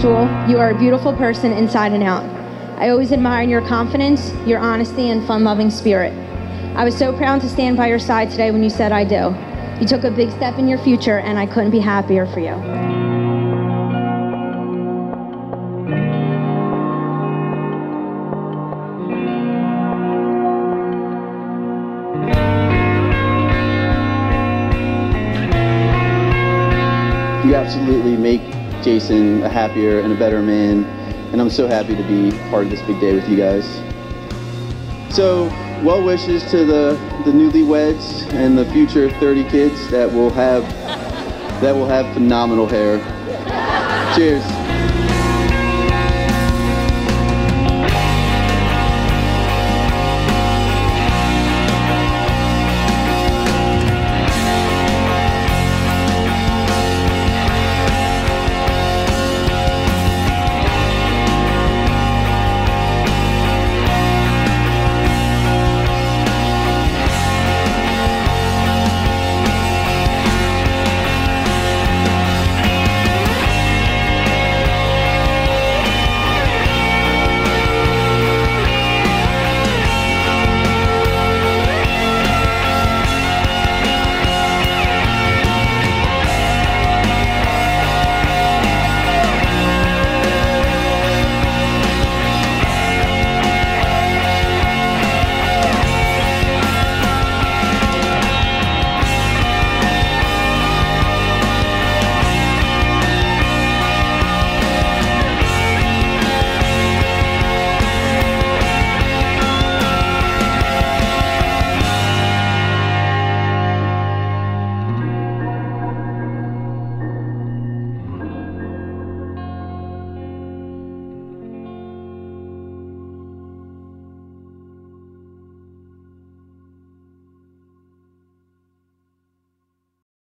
You are a beautiful person inside and out. I always admire your confidence, your honesty, and fun loving spirit. I was so proud to stand by your side today when you said I do. You took a big step in your future, and I couldn't be happier for you. You absolutely make Jason a happier and a better man, and I'm so happy to be part of this big day with you guys. So, well wishes to the, the newlyweds and the future 30 kids that will have that will have phenomenal hair. Cheers.